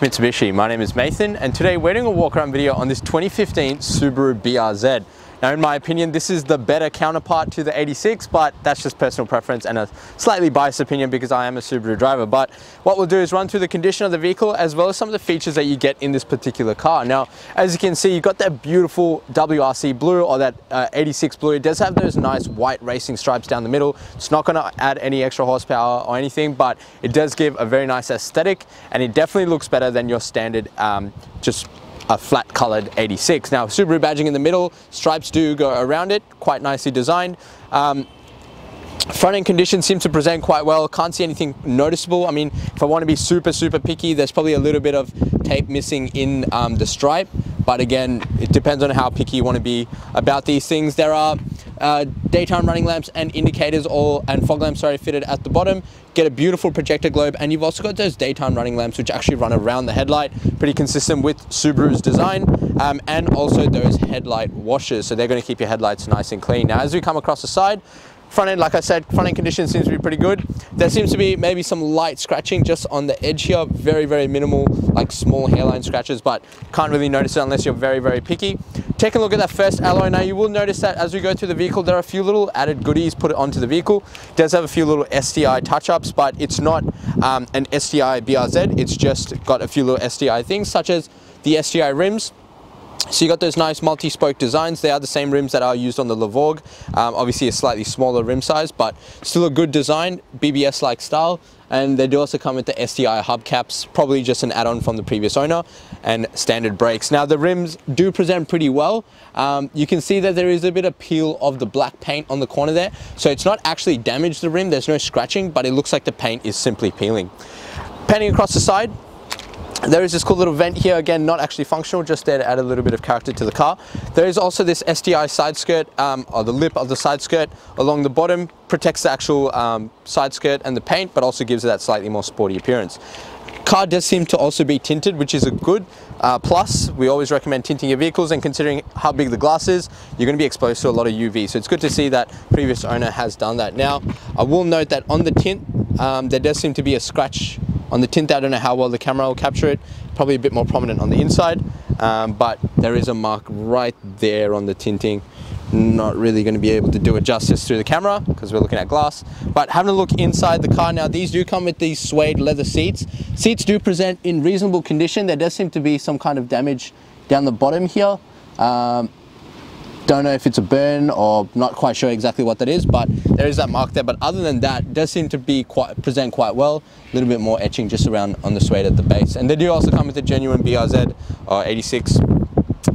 Make Mitsubishi. My name is Nathan and today we're doing a walk around video on this 2015 Subaru BRZ. Now in my opinion this is the better counterpart to the 86 but that's just personal preference and a slightly biased opinion because I am a Subaru driver. But what we'll do is run through the condition of the vehicle as well as some of the features that you get in this particular car. Now as you can see you've got that beautiful WRC blue or that uh, 86 blue. It does have those nice white racing stripes down the middle. It's not going to add any extra horsepower or anything but it does give a very nice aesthetic and it definitely looks better than your standard um, just a flat colored 86. Now Subaru badging in the middle, stripes do go around it, quite nicely designed. Um, Front end condition seems to present quite well. Can't see anything noticeable. I mean, if I want to be super, super picky, there's probably a little bit of tape missing in um, the stripe. But again, it depends on how picky you want to be about these things. There are uh, daytime running lamps and indicators all and fog lamps sorry fitted at the bottom. Get a beautiful projector globe and you've also got those daytime running lamps which actually run around the headlight pretty consistent with Subaru's design um, and also those headlight washers. So they're going to keep your headlights nice and clean. Now as we come across the side Front end, like I said, front end condition seems to be pretty good. There seems to be maybe some light scratching just on the edge here. Very, very minimal, like small hairline scratches, but can't really notice it unless you're very, very picky. Take a look at that first alloy. Now you will notice that as we go through the vehicle, there are a few little added goodies put onto the vehicle. It does have a few little STI touch-ups, but it's not um, an STI BRZ. It's just got a few little STI things, such as the STI rims, so you got those nice multi-spoke designs. They are the same rims that are used on the Levorg. Um, obviously a slightly smaller rim size, but still a good design, BBS-like style. And they do also come with the STI hubcaps, probably just an add-on from the previous owner, and standard brakes. Now the rims do present pretty well. Um, you can see that there is a bit of peel of the black paint on the corner there. So it's not actually damaged the rim, there's no scratching, but it looks like the paint is simply peeling. Panning across the side, there is this cool little vent here, again, not actually functional, just there to add a little bit of character to the car. There is also this STI side skirt, um, or the lip of the side skirt along the bottom, protects the actual um, side skirt and the paint, but also gives it that slightly more sporty appearance. Car does seem to also be tinted, which is a good uh, plus. We always recommend tinting your vehicles and considering how big the glass is, you're going to be exposed to a lot of UV. So it's good to see that previous owner has done that. Now, I will note that on the tint, um, there does seem to be a scratch on the tint, I don't know how well the camera will capture it. Probably a bit more prominent on the inside, um, but there is a mark right there on the tinting. Not really going to be able to do it justice through the camera because we're looking at glass. But having a look inside the car now, these do come with these suede leather seats. Seats do present in reasonable condition. There does seem to be some kind of damage down the bottom here. Um, don't know if it's a burn or not quite sure exactly what that is, but there is that mark there. But other than that, does seem to be quite present quite well. A little bit more etching just around on the suede at the base. And they do also come with a genuine BRZ or 86,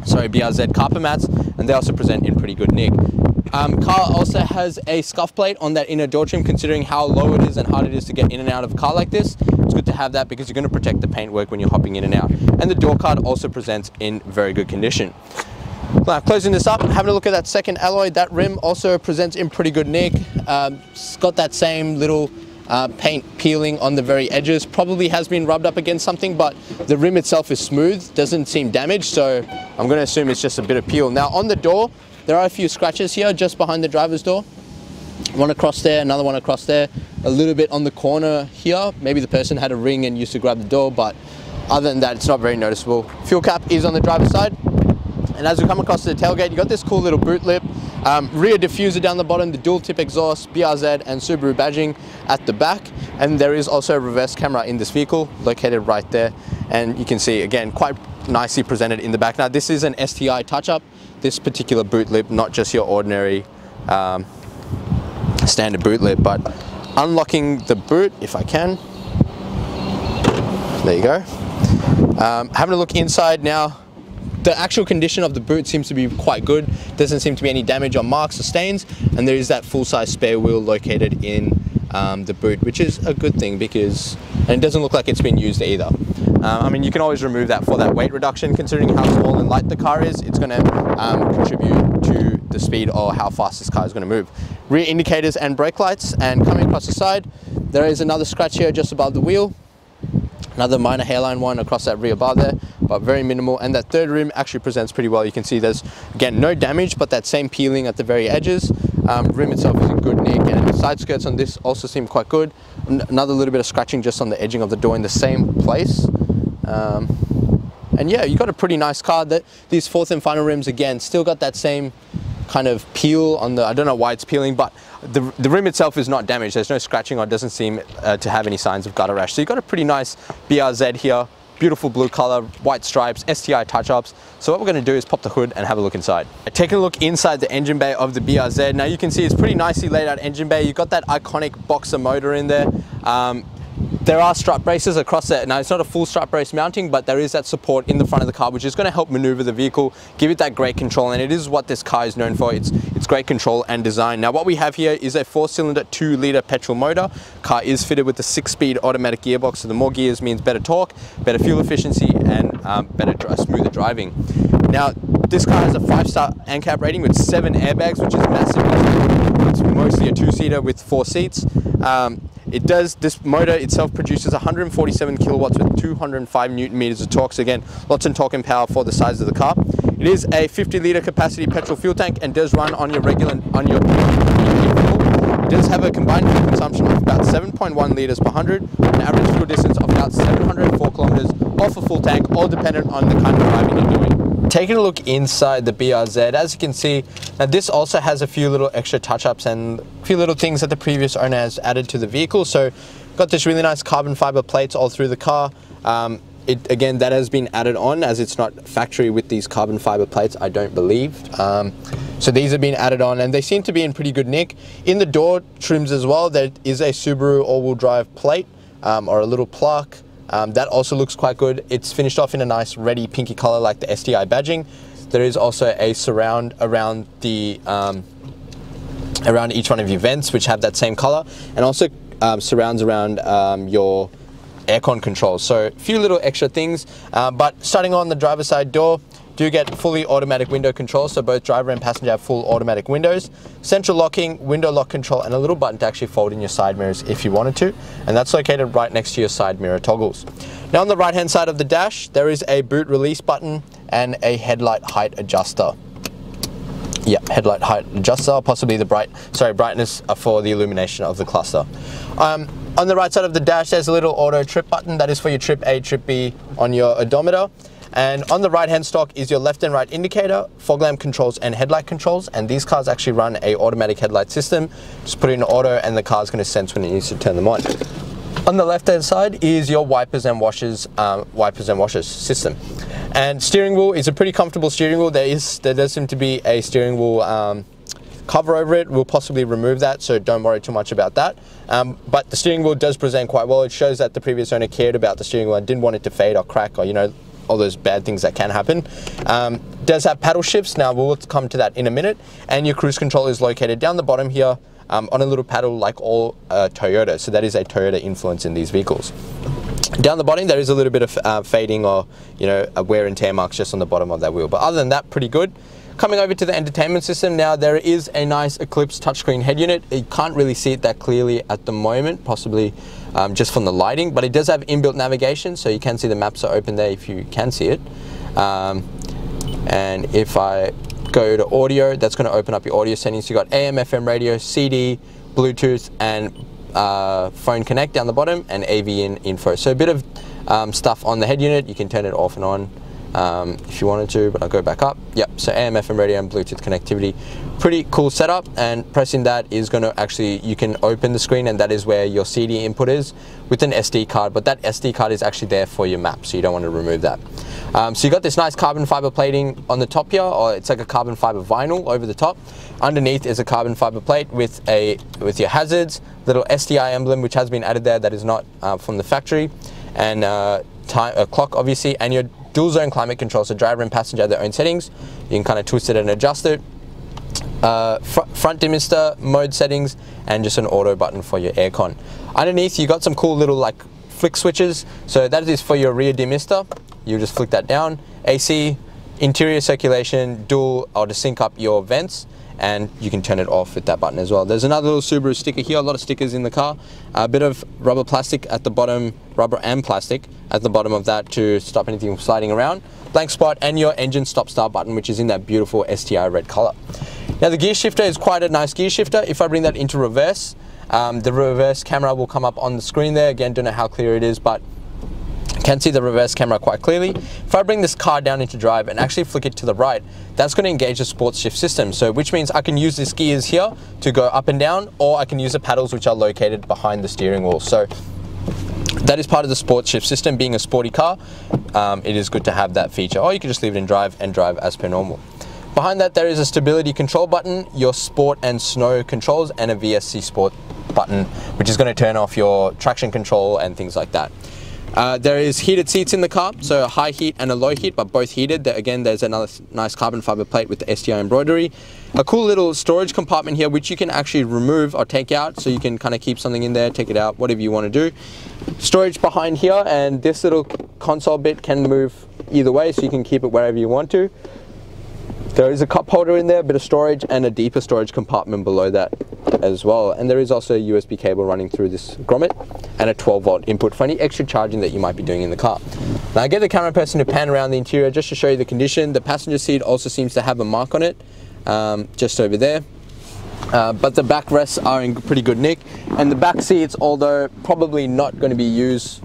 sorry, BRZ carpet mats, and they also present in pretty good nick. Um, car also has a scuff plate on that inner door trim considering how low it is and hard it is to get in and out of a car like this. It's good to have that because you're going to protect the paintwork when you're hopping in and out. And the door card also presents in very good condition. Now closing this up, having a look at that second alloy, that rim also presents in pretty good nick. Um, it's got that same little uh, paint peeling on the very edges. Probably has been rubbed up against something, but the rim itself is smooth, doesn't seem damaged, so I'm gonna assume it's just a bit of peel. Now on the door, there are a few scratches here just behind the driver's door. One across there, another one across there, a little bit on the corner here. Maybe the person had a ring and used to grab the door, but other than that, it's not very noticeable. Fuel cap is on the driver's side. And as we come across the tailgate, you've got this cool little boot lip, um, rear diffuser down the bottom, the dual tip exhaust, BRZ and Subaru badging at the back. And there is also a reverse camera in this vehicle located right there. And you can see again, quite nicely presented in the back. Now this is an STI touch-up, this particular boot lip, not just your ordinary um, standard boot lip, but unlocking the boot, if I can. There you go. Um, having a look inside now, the actual condition of the boot seems to be quite good. Doesn't seem to be any damage or marks or stains. And there is that full-size spare wheel located in um, the boot, which is a good thing because, and it doesn't look like it's been used either. Uh, I mean, you can always remove that for that weight reduction. Considering how small and light the car is, it's going to um, contribute to the speed or how fast this car is going to move. Rear indicators and brake lights, and coming across the side, there is another scratch here just above the wheel. Another minor hairline one across that rear bar there, but very minimal. And that third rim actually presents pretty well. You can see there's, again, no damage, but that same peeling at the very edges. Um, rim itself is in good nick, and side skirts on this also seem quite good. N another little bit of scratching just on the edging of the door in the same place. Um, and yeah, you got a pretty nice car. That these fourth and final rims again still got that same kind of peel on the. I don't know why it's peeling, but the the rim itself is not damaged. There's no scratching or doesn't seem uh, to have any signs of gutter rash. So you've got a pretty nice BRZ here. Beautiful blue color, white stripes, STI touch-ups. So what we're gonna do is pop the hood and have a look inside. Taking a look inside the engine bay of the BRZ. Now you can see it's pretty nicely laid out engine bay. You've got that iconic boxer motor in there. Um, there are strut braces across it. Now it's not a full strut brace mounting, but there is that support in the front of the car, which is going to help maneuver the vehicle, give it that great control. And it is what this car is known for. It's, it's great control and design. Now what we have here is a four cylinder, two liter petrol motor. Car is fitted with a six speed automatic gearbox. So the more gears means better torque, better fuel efficiency and um, better, smoother driving. Now this car has a five star ANCAP rating with seven airbags, which is massive. It's mostly a two seater with four seats. Um, it does, this motor itself produces 147 kilowatts with 205 newton meters of torque. So again, lots of torque and power for the size of the car. It is a 50 litre capacity petrol fuel tank and does run on your regular, on your fuel. it does have a combined fuel consumption of about 7.1 litres per 100, an average fuel distance of about 704 kilometres off a full tank, all dependent on the kind of driving you're doing. Taking a look inside the BRZ, as you can see, now this also has a few little extra touch-ups and a few little things that the previous owner has added to the vehicle. So got this really nice carbon fiber plates all through the car. Um, it, again, that has been added on as it's not factory with these carbon fiber plates, I don't believe. Um, so these have been added on and they seem to be in pretty good nick. In the door trims as well, there is a Subaru all-wheel drive plate um, or a little plaque. Um, that also looks quite good. It's finished off in a nice reddy pinky color like the STI badging. There is also a surround around the um, around each one of your vents which have that same color and also um, surrounds around um, your aircon controls. So a few little extra things, uh, but starting on the driver's side door, do get fully automatic window control, so both driver and passenger have full automatic windows, central locking, window lock control, and a little button to actually fold in your side mirrors if you wanted to, and that's located right next to your side mirror toggles. Now on the right hand side of the dash, there is a boot release button and a headlight height adjuster. Yeah, headlight height adjuster, possibly the bright, sorry, brightness for the illumination of the cluster. Um, on the right side of the dash, there's a little auto trip button that is for your trip A, trip B on your odometer. And on the right hand stock is your left and right indicator, fog lamp controls and headlight controls. And these cars actually run a automatic headlight system. Just put it in auto and the car's gonna sense when it needs to turn them on. On the left hand side is your wipers and washers, um, wipers and washers system. And steering wheel is a pretty comfortable steering wheel. There is, there does seem to be a steering wheel um, cover over it. We'll possibly remove that, so don't worry too much about that. Um, but the steering wheel does present quite well. It shows that the previous owner cared about the steering wheel and didn't want it to fade or crack or, you know, all those bad things that can happen. Um, does have paddle shifts. Now we'll come to that in a minute. And your cruise control is located down the bottom here um, on a little paddle like all uh, Toyota. So that is a Toyota influence in these vehicles. Down the bottom there is a little bit of uh, fading or you know wear and tear marks just on the bottom of that wheel. But other than that, pretty good. Coming over to the entertainment system now, there is a nice Eclipse touchscreen head unit. You can't really see it that clearly at the moment, possibly um, just from the lighting, but it does have inbuilt navigation, so you can see the maps are open there if you can see it. Um, and if I go to audio, that's going to open up your audio settings. You've got AM, FM radio, CD, Bluetooth, and uh, phone connect down the bottom, and AV in info. So a bit of um, stuff on the head unit. You can turn it off and on um, if you wanted to, but I'll go back up. Yep, so AM, FM radio and Bluetooth connectivity. Pretty cool setup and pressing that is going to actually, you can open the screen and that is where your CD input is with an SD card, but that SD card is actually there for your map, so you don't want to remove that. Um, so you got this nice carbon fiber plating on the top here, or it's like a carbon fiber vinyl over the top. Underneath is a carbon fiber plate with a with your hazards, little STI emblem which has been added there that is not uh, from the factory, and uh, time, a clock obviously, and your dual zone climate control, so driver and passenger have their own settings. You can kind of twist it and adjust it. Uh, fr front demister, mode settings, and just an auto button for your aircon. Underneath, you got some cool little like flick switches. So that is for your rear demister. You just flick that down. AC, interior circulation, dual, or to sync up your vents and you can turn it off with that button as well. There's another little Subaru sticker here, a lot of stickers in the car, a bit of rubber plastic at the bottom, rubber and plastic at the bottom of that to stop anything sliding around, blank spot and your engine stop start button which is in that beautiful STI red color. Now the gear shifter is quite a nice gear shifter. If I bring that into reverse, um, the reverse camera will come up on the screen there. Again, don't know how clear it is, but can see the reverse camera quite clearly. If I bring this car down into drive and actually flick it to the right, that's going to engage the sports shift system. So which means I can use these gears here to go up and down, or I can use the paddles which are located behind the steering wheel. So that is part of the sports shift system. Being a sporty car, um, it is good to have that feature. Or you can just leave it in drive and drive as per normal. Behind that, there is a stability control button, your sport and snow controls, and a VSC sport button, which is going to turn off your traction control and things like that. Uh, there is heated seats in the car, so a high heat and a low heat, but both heated. Again, there's another nice carbon fiber plate with the STI embroidery. A cool little storage compartment here, which you can actually remove or take out, so you can kind of keep something in there, take it out, whatever you want to do. Storage behind here, and this little console bit can move either way, so you can keep it wherever you want to. There is a cup holder in there, a bit of storage, and a deeper storage compartment below that as well. And there is also a USB cable running through this grommet and a 12 volt input for any extra charging that you might be doing in the car. Now I get the camera person to pan around the interior just to show you the condition. The passenger seat also seems to have a mark on it, um, just over there. Uh, but the backrests are in pretty good nick. And the back seats, although probably not going to be used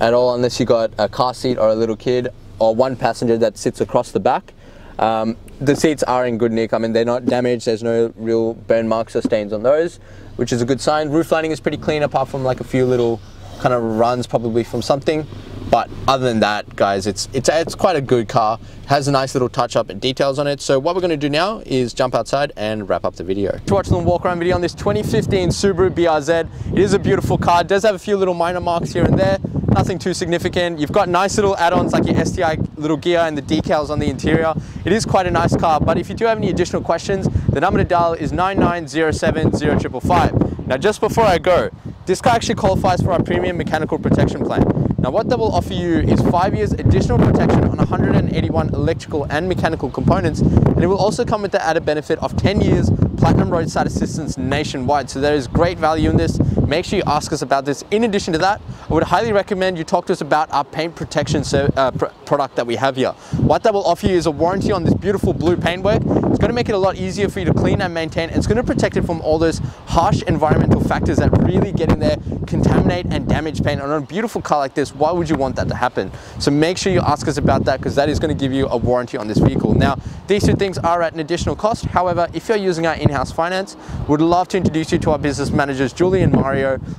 at all unless you got a car seat or a little kid or one passenger that sits across the back, um, the seats are in good nick. I mean, they're not damaged. There's no real burn marks or stains on those, which is a good sign. Roof lining is pretty clean apart from like a few little kind of runs probably from something. But other than that, guys, it's it's it's quite a good car. Has a nice little touch up and details on it. So what we're going to do now is jump outside and wrap up the video. To watch the walk around video on this 2015 Subaru BRZ. It is a beautiful car. It does have a few little minor marks here and there nothing too significant. You've got nice little add-ons like your STI little gear and the decals on the interior. It is quite a nice car, but if you do have any additional questions, the number to dial is 99070555. Now just before I go, this car actually qualifies for our premium mechanical protection plan. Now what that will offer you is five years additional protection on 181 electrical and mechanical components, and it will also come with the added benefit of 10 years Platinum Roadside Assistance nationwide. So there is great value in this. Make sure you ask us about this. In addition to that, I would highly recommend you talk to us about our paint protection uh, pr product that we have here. What that will offer you is a warranty on this beautiful blue paintwork. It's going to make it a lot easier for you to clean and maintain. And it's going to protect it from all those harsh environmental factors that really get in there, contaminate and damage paint. On a beautiful car like this, why would you want that to happen? So make sure you ask us about that because that is going to give you a warranty on this vehicle. Now, these two things are at an additional cost. However, if you're using our in-house finance, we'd love to introduce you to our business managers, Julie and Mario,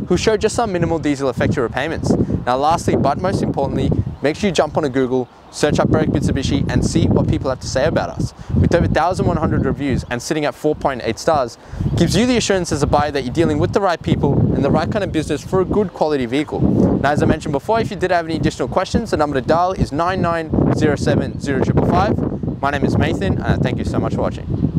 who show just some minimal diesel effect your repayments. Now, lastly, but most importantly, make sure you jump on a Google, search up Berwick Mitsubishi and see what people have to say about us. With over 1,100 reviews and sitting at 4.8 stars, gives you the assurance as a buyer that you're dealing with the right people and the right kind of business for a good quality vehicle. Now, as I mentioned before, if you did have any additional questions, the number to dial is 99070555. My name is Nathan, and thank you so much for watching.